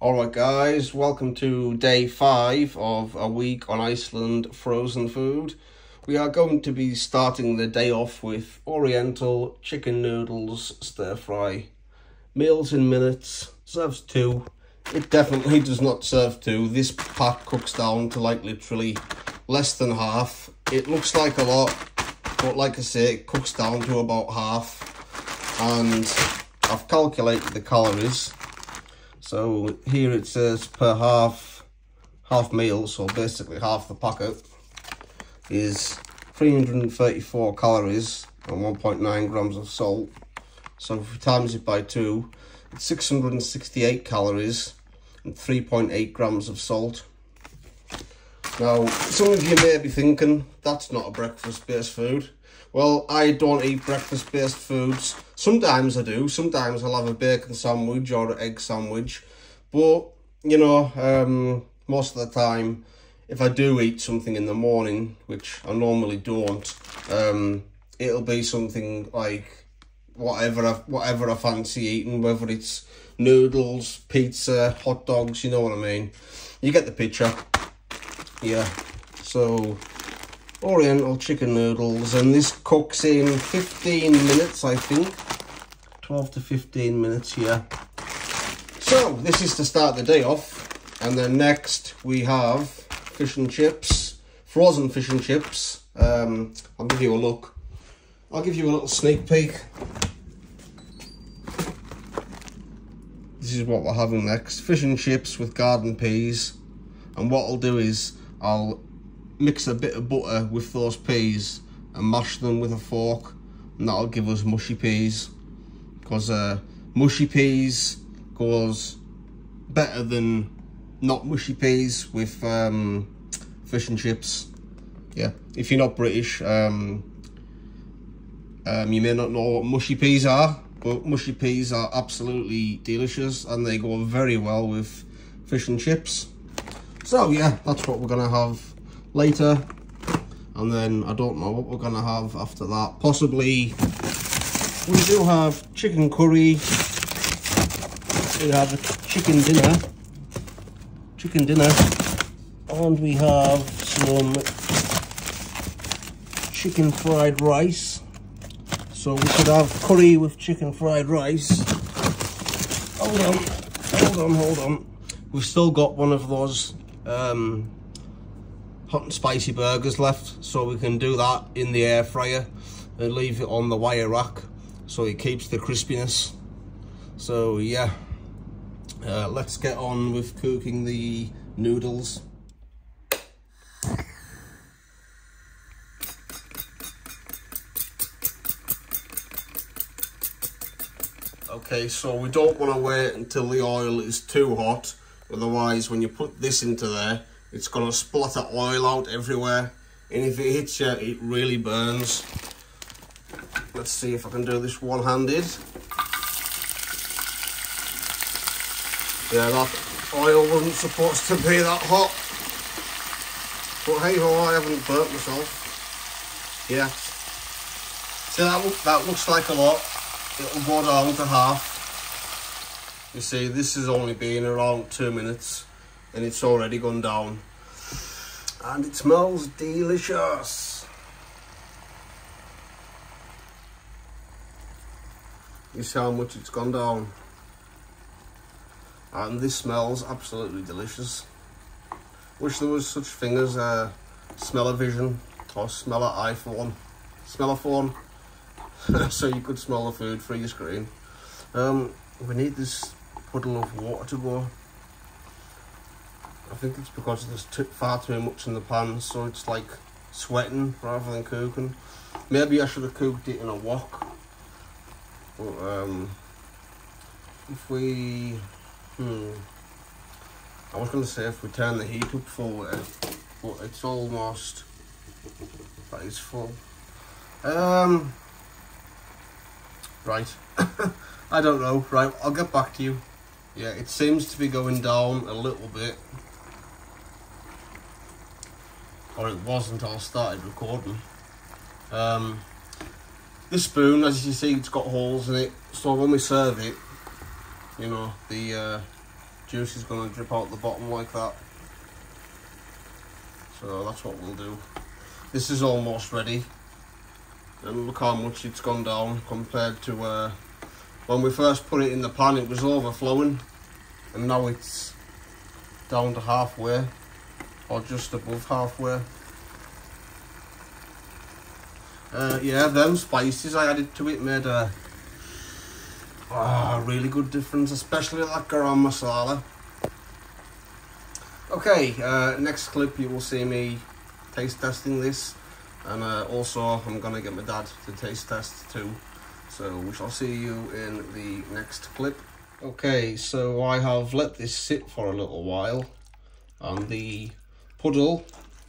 Alright guys, welcome to day 5 of a week on Iceland frozen food. We are going to be starting the day off with oriental chicken noodles stir fry. Meals in minutes, serves 2. It definitely does not serve 2. This pack cooks down to like literally less than half. It looks like a lot, but like I say, it cooks down to about half. And I've calculated the calories so here it says per half half meal, so basically half the packet is 334 calories and 1.9 grams of salt. So if we times it by two, it's 668 calories and 3.8 grams of salt. Now, some of you may be thinking, that's not a breakfast-based food. Well, I don't eat breakfast-based foods. Sometimes I do. Sometimes I'll have a bacon sandwich or an egg sandwich. But, you know, um, most of the time, if I do eat something in the morning, which I normally don't, um, it'll be something like whatever I, whatever I fancy eating, whether it's noodles, pizza, hot dogs, you know what I mean. You get the picture. Yeah. So, Oriental chicken noodles, and this cooks in 15 minutes, I think. 12 to 15 minutes, here. So, this is to start the day off, and then next we have fish and chips, frozen fish and chips. Um, I'll give you a look. I'll give you a little sneak peek. This is what we're having next. Fish and chips with garden peas. And what I'll do is, I'll mix a bit of butter with those peas and mash them with a fork and that'll give us mushy peas because uh, mushy peas goes better than not mushy peas with um, fish and chips. Yeah if you're not British um, um, you may not know what mushy peas are but mushy peas are absolutely delicious and they go very well with fish and chips. So yeah that's what we're gonna have later. And then I don't know what we're gonna have after that. Possibly we do have chicken curry. We have a chicken dinner. Chicken dinner. And we have some chicken fried rice. So we could have curry with chicken fried rice. Hold on. Hold on hold on. We've still got one of those um, hot and spicy burgers left so we can do that in the air fryer and leave it on the wire rack so it keeps the crispiness. So yeah. Uh, let's get on with cooking the noodles. Okay so we don't want to wait until the oil is too hot. Otherwise when you put this into there it's going to splatter oil out everywhere. And if it hits you it really burns let's see if I can do this one-handed. Yeah that oil wasn't supposed to be that hot. But hey ho I haven't burnt myself. Yeah. See that, that looks like a lot. It'll go down to half. You see this has only been around two minutes and it's already gone down. And it smells delicious you see how much it's gone down. And this smells absolutely delicious. Wish there was such thing as a smell-o-vision or smell-o-iPhone smell-o-phone so you could smell the food through your screen. Um, we need this puddle of water to go. I think it's because there's too, far too much in the pan, so it's like sweating rather than cooking. Maybe I should have cooked it in a wok. Um, if we, hmm, I was going to say if we turn the heat up uh, but it's almost, that is full. Um, right, I don't know, right, I'll get back to you. Yeah, it seems to be going down a little bit. or it was until I started recording. Um, this spoon, as you see, it's got holes in it, so when we serve it, you know, the uh, juice is going to drip out the bottom like that. So that's what we'll do. This is almost ready. And look how much it's gone down compared to uh, when we first put it in the pan it was overflowing and now it's down to halfway or just above halfway. Uh, yeah, those spices I added to it made a, a really good difference, especially that garam masala. Okay, uh, next clip you will see me taste testing this and uh, also I'm gonna get my dad to taste test too. So we shall see you in the next clip. Okay, so I have let this sit for a little while and the puddle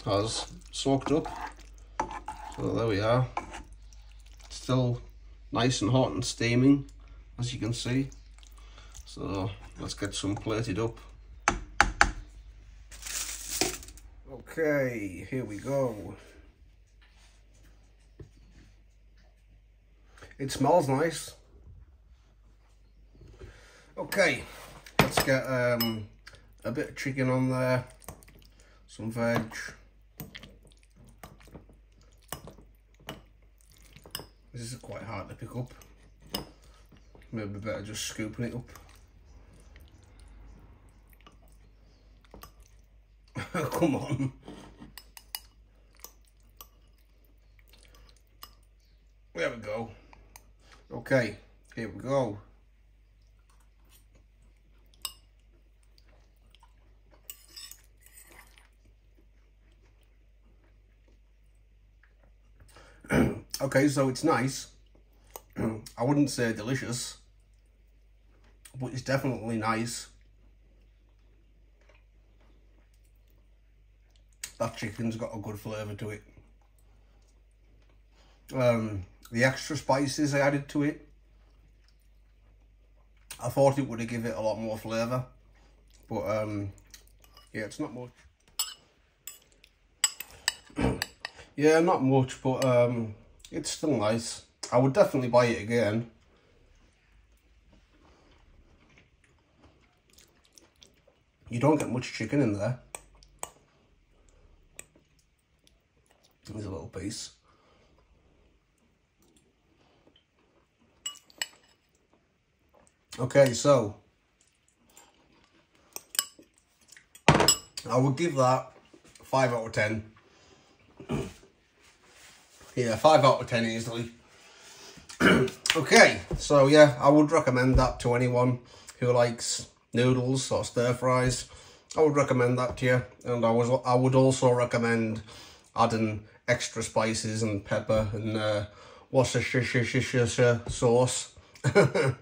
has soaked up. So there we are. Still nice and hot and steaming, as you can see. So let's get some plated up. Okay, here we go. It smells nice. Okay, let's get um, a bit of chicken on there, some veg. This is quite hard to pick up. Maybe better just scooping it up. Come on. There we go. Okay, here we go. Okay, so it's nice. I wouldn't say delicious, but it's definitely nice. That chicken's got a good flavour to it. Um, the extra spices I added to it, I thought it would have given it a lot more flavour, but um, yeah, it's not much. yeah, not much, but um, it's still nice. I would definitely buy it again. You don't get much chicken in there. There's a little piece. Okay, so I would give that 5 out of 10. yeah, 5 out of 10 easily. okay, so yeah, I would recommend that to anyone who likes noodles or stir fries. I would recommend that to you. And I was I would also recommend adding extra spices and pepper and uh, Worcestershire sauce.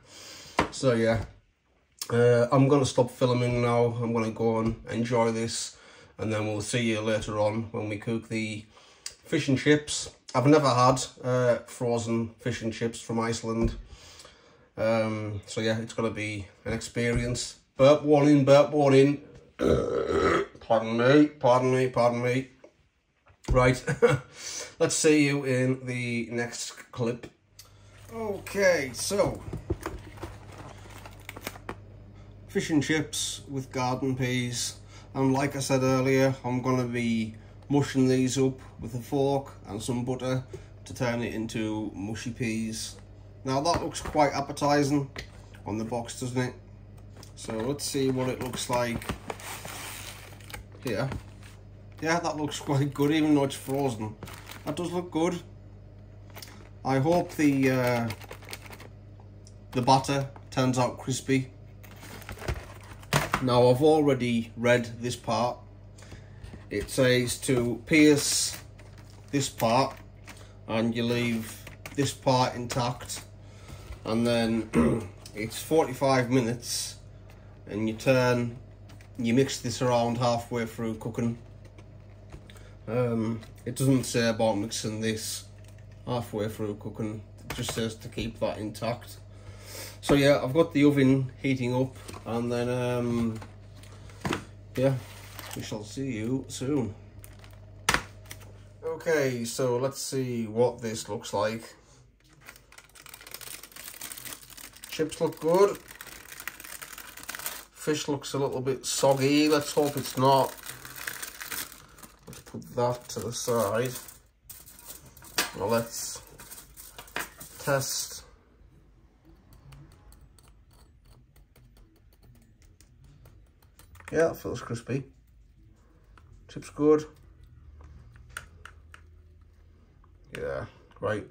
So yeah, uh, I'm going to stop filming now. I'm going to go and enjoy this and then we'll see you later on when we cook the fish and chips. I've never had uh, frozen fish and chips from Iceland. Um, so yeah, it's going to be an experience. Burp warning, burp warning. pardon me, pardon me, pardon me. Right, let's see you in the next clip. Okay, so fish and chips with garden peas and like I said earlier I'm going to be mushing these up with a fork and some butter to turn it into mushy peas. Now that looks quite appetizing on the box doesn't it? So let's see what it looks like here. Yeah that looks quite good even though it's frozen. That does look good. I hope the uh, the batter turns out crispy. Now I've already read this part. It says to pierce this part and you leave this part intact. And then it's 45 minutes and you turn you mix this around halfway through cooking. Um, it doesn't say about mixing this halfway through cooking. It just says to keep that intact. So yeah I've got the oven heating up and then um, yeah we shall see you soon okay so let's see what this looks like chips look good fish looks a little bit soggy. Let's hope it's not. Let's put that to the side. Well, let's test. Yeah, feels crispy. Chips good. Yeah, right.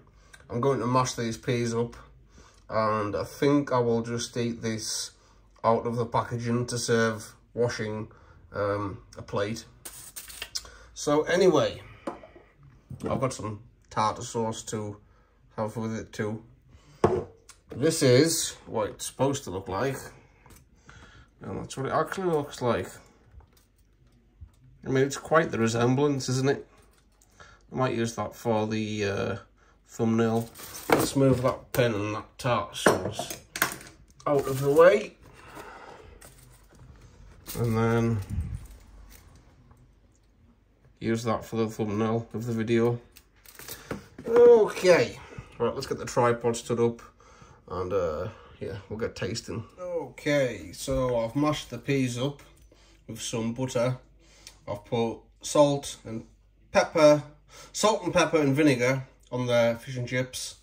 I'm going to mash these peas up and I think I will just eat this out of the packaging to serve washing um, a plate. So anyway, I've got some tartar sauce to have with it too. This is what it's supposed to look like. And that's what it actually looks like. I mean, it's quite the resemblance, isn't it? I might use that for the uh, thumbnail. Let's move that pen and that tart sauce out of the way. And then use that for the thumbnail of the video. Okay, right, let's get the tripod stood up and uh, yeah, we'll get tasting. Okay, so I've mashed the peas up with some butter. I've put salt and pepper, salt and pepper and vinegar on the fish and chips.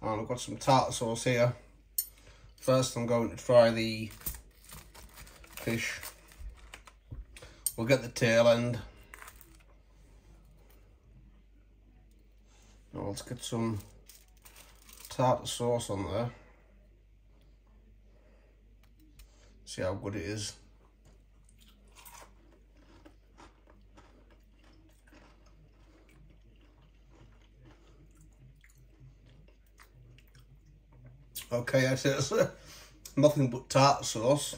And I've got some tartar sauce here. First I'm going to try the fish. We'll get the tail end. Now let's get some tartar sauce on there. See how good it is. Okay, I said it's nothing but tart sauce.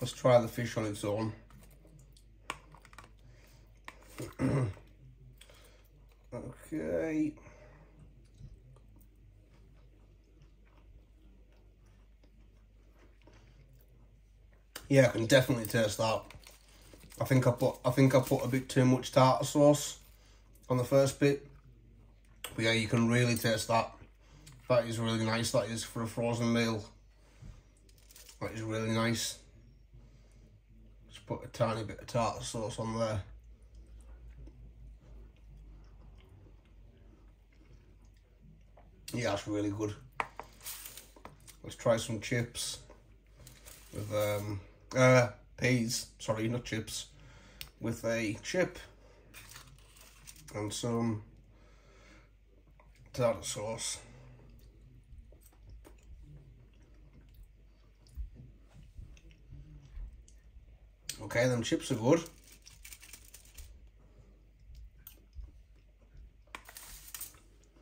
Let's try the fish on its own. okay. Yeah, I can definitely taste that. I think I put I think I put a bit too much tartar sauce on the first bit. But yeah, you can really taste that. That is really nice, that is, for a frozen meal. That is really nice. Just put a tiny bit of tartar sauce on there. Yeah, that's really good. Let's try some chips with um, uh, peas, sorry, not chips, with a chip and some tartar sauce. Okay, them chips are good.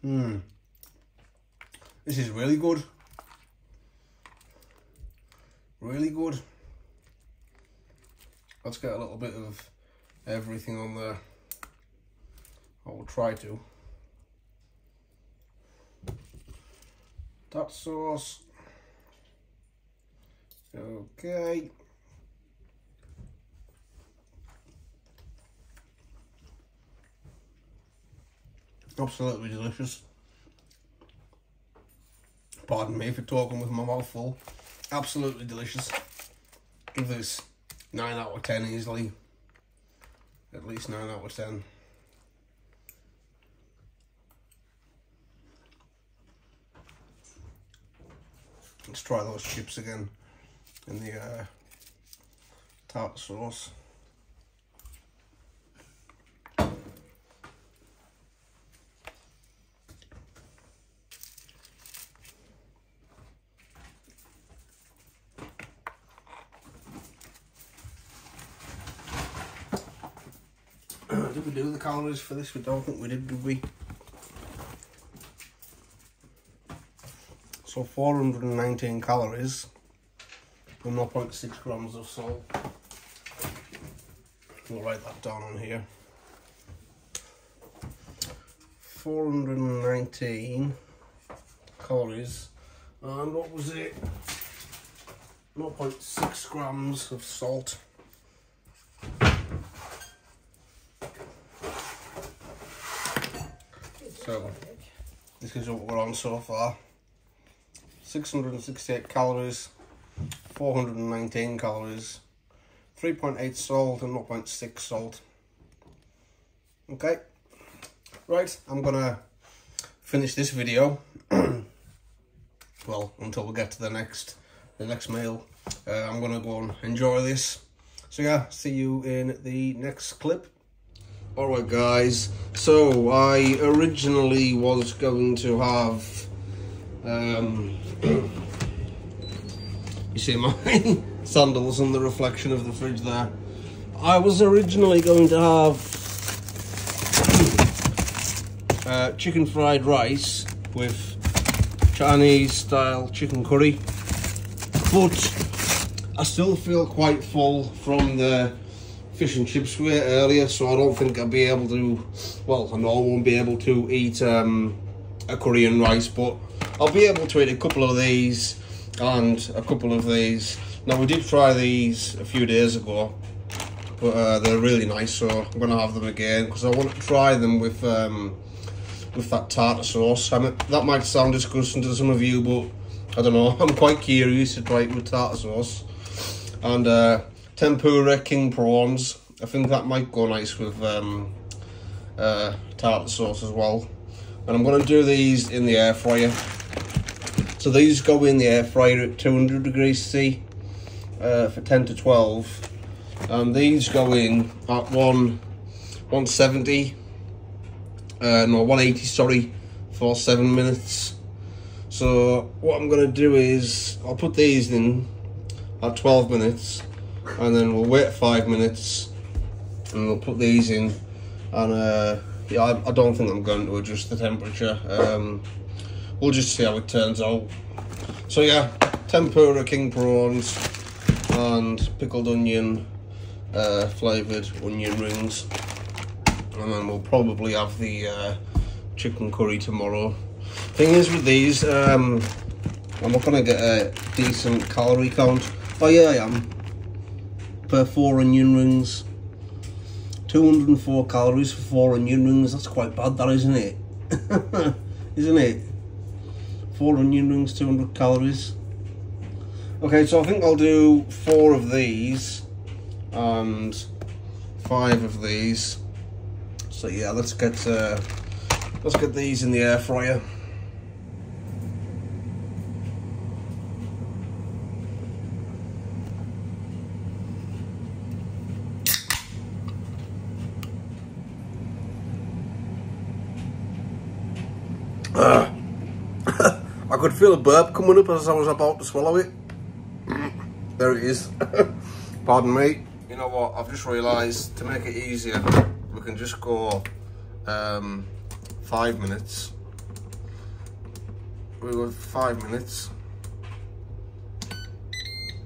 Hmm. This is really good. Really good. Let's get a little bit of everything on there. I will try to. That sauce. Okay. Absolutely delicious. Pardon me for talking with my mouth full. Absolutely delicious. Give this 9 out of 10 easily. At least 9 out of 10. Let's try those chips again in the uh, tart sauce. Did we do the calories for this? We don't think we did, did we? So 419 calories and 0.6 grams of salt. We'll write that down on here. 419 calories and what was it? 0.6 grams of salt. So this is what we're on so far. 668 calories 419 calories, 3.8 salt and 0.6 salt. Okay, right, I'm gonna finish this video. well, until we get to the next the next meal. Uh, I'm gonna go and enjoy this. So yeah, see you in the next clip. Alright guys, so I originally was going to have um, you see my sandals and the reflection of the fridge there. I was originally going to have uh, chicken fried rice with Chinese style chicken curry but I still feel quite full from the fish and chips we ate earlier so I don't think I'll be able to well I know I won't be able to eat um, a Korean rice but I'll be able to eat a couple of these and a couple of these. Now we did try these a few days ago but uh, they're really nice so I'm gonna have them again because I want to try them with um, with that tartar sauce. I mean that might sound disgusting to some of you but I don't know. I'm quite curious to try it with tartar sauce. And uh, tempura king prawns. I think that might go nice with um, uh, tartar sauce as well. And I'm going to do these in the air fryer. So these go in the air fryer at 200 degrees C uh, for 10 to 12 and these go in at 1 170 uh, no 180 sorry for 7 minutes. So what I'm going to do is I'll put these in at 12 minutes and then we'll wait 5 minutes and we'll put these in and uh, yeah I, I, don't think I'm going to adjust the temperature um, we'll just see how it turns out. So yeah tempura king prawns and pickled onion uh, flavoured onion rings and then we'll probably have the uh, chicken curry tomorrow. Thing is with these um, I'm not going to get a decent calorie count oh yeah I am per four onion rings. 204 calories for four onion rings. That's quite bad that isn't it? Isn't it? Four onion rings 200 calories. Okay so I think I'll do four of these and five of these. So yeah let's get uh, let's get these in the air fryer could feel a burp coming up as I was about to swallow it. There it is. Pardon me. You know what, I've just realised to make it easier, we can just go um, five minutes. We go five minutes.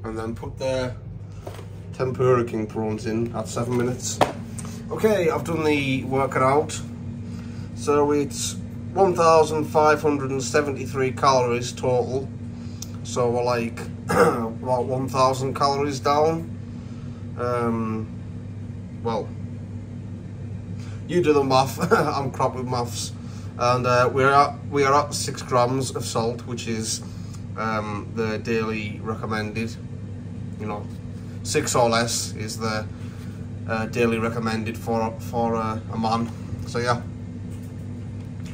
And then put the tempura king prawns in at seven minutes. Okay, I've done the working out. So it's 1,573 calories total. So we're like about 1,000 calories down. Um, well, you do the math. I'm crap with maths. And uh, we're at we are at six grams of salt, which is um, the daily recommended. You know, six or less is the uh, daily recommended for for uh, a man. So yeah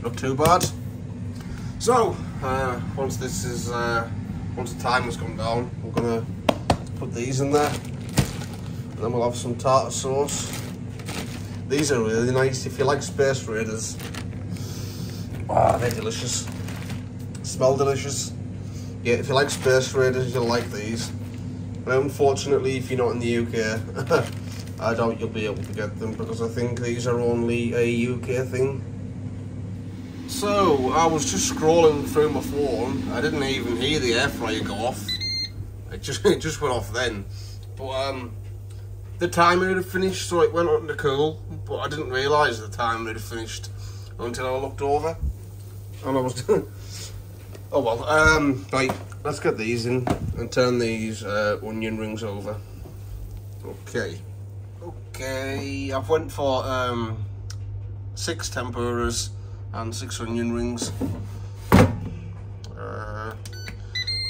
not too bad. So, uh, once this is, uh, once the time has come down, we're gonna put these in there. And then we'll have some tartar sauce. These are really nice if you like Space Raiders. Ah, oh, they're delicious. Smell delicious. Yeah, if you like Space Raiders, you'll like these. But unfortunately, if you're not in the UK, I doubt you'll be able to get them because I think these are only a UK thing. So, I was just scrolling through my phone. I didn't even hear the air fryer go off. It just it just went off then. But um, the timer had finished, so it went on to cool. But I didn't realise the timer had finished until I looked over. And I was Oh well, um, right, let's get these in and turn these uh, onion rings over. Okay. Okay, I've went for um, six tempuras and six onion rings. Uh,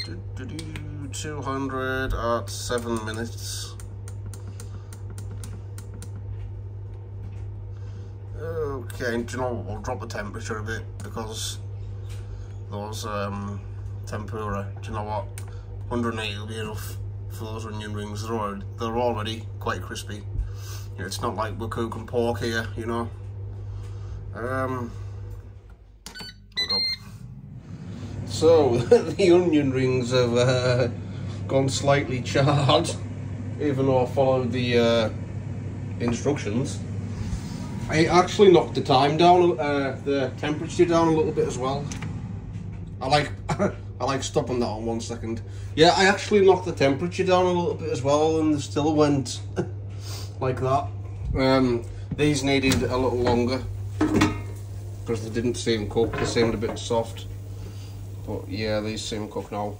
doo -doo -doo 200 at 7 minutes. Okay, do you know what? We'll drop the temperature a bit because those um, tempura, do you know what? 180 will be enough for those onion rings. They're already, they're already quite crispy. You know, it's not like we're cooking pork here, you know. Um, so, the onion rings have uh, gone slightly charred, even though I followed the uh, instructions. I actually knocked the time down, uh, the temperature down a little bit as well. I like, I like stopping that on one second. Yeah, I actually knocked the temperature down a little bit as well, and it still went like that. Um, these needed a little longer because they didn't seem cooked. They seemed a bit soft. But yeah, these seem cooked now.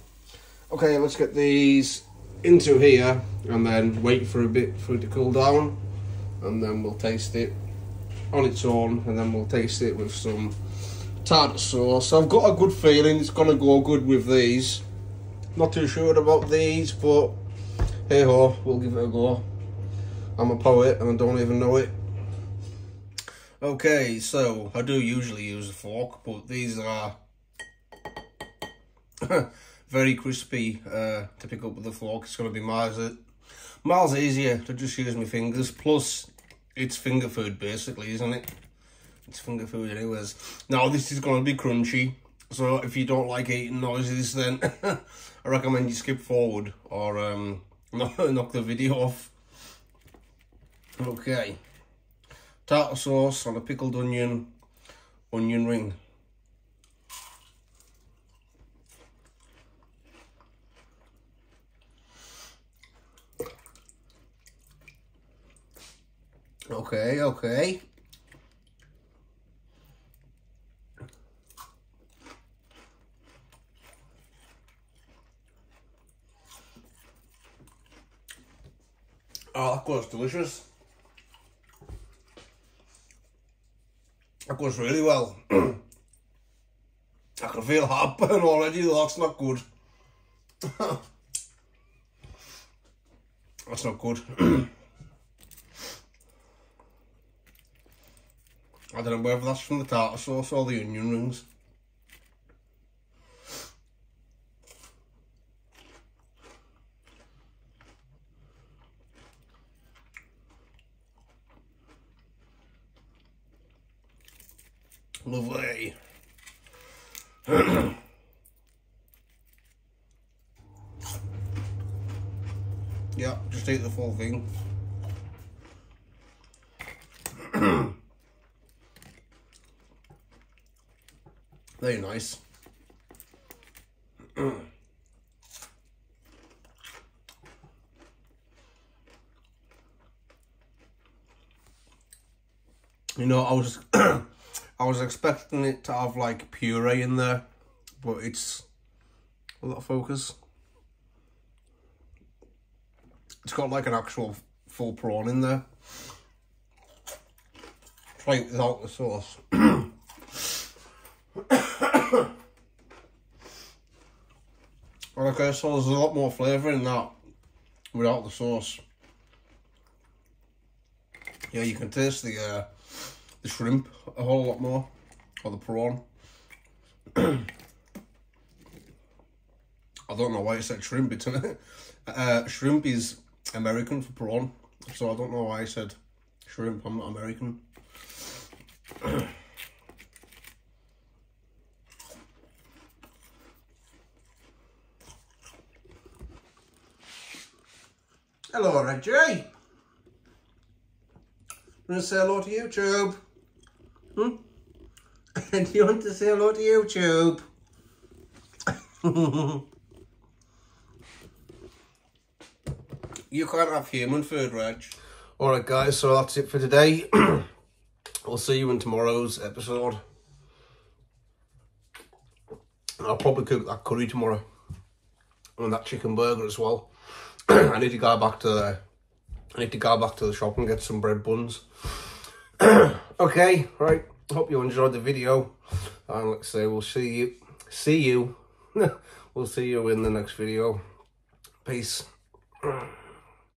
Okay, let's get these into here and then wait for a bit for it to cool down, and then we'll taste it on its own and then we'll taste it with some tartar sauce. I've got a good feeling it's going to go good with these. Not too sure about these, but hey ho, we'll give it a go. I'm a poet and I don't even know it. Okay, so I do usually use a fork, but these are very crispy uh, to pick up with the fork. It's going to be miles, miles easier to just use my fingers. Plus, it's finger food basically, isn't it? It's finger food anyways. Now this is going to be crunchy, so if you don't like eating noises, then I recommend you skip forward or um, knock the video off. Okay, tartar sauce on a pickled onion, onion ring. Okay, okay. Oh, that goes delicious. That goes really well. I can feel heartburn already, that's not good. that's not good. I don't know whether that's from the tartar sauce or the onion rings. Lovely. yeah, just eat the full thing. Very nice. you know, I was I was expecting it to have like puree in there, but it's a lot of focus. It's got like an actual full prawn in there. Try it without the sauce. Okay, so there's a lot more flavour in that without the sauce. Yeah, you can taste the uh, the shrimp a whole lot more, or the prawn. I don't know why it said shrimp. It's uh, shrimp is American for prawn, so I don't know why I said shrimp. I'm not American. Hello, Reggie. Want to say hello to YouTube? Hmm? Do you want to say hello to YouTube? you can't have human food, Reg. Alright guys, so that's it for today. I'll see you in tomorrow's episode. I'll probably cook that curry tomorrow. And that chicken burger as well. I need to go back to the I need to go back to the shop and get some bread buns. okay, right. Hope you enjoyed the video. And let's say we'll see you see you. we'll see you in the next video. Peace.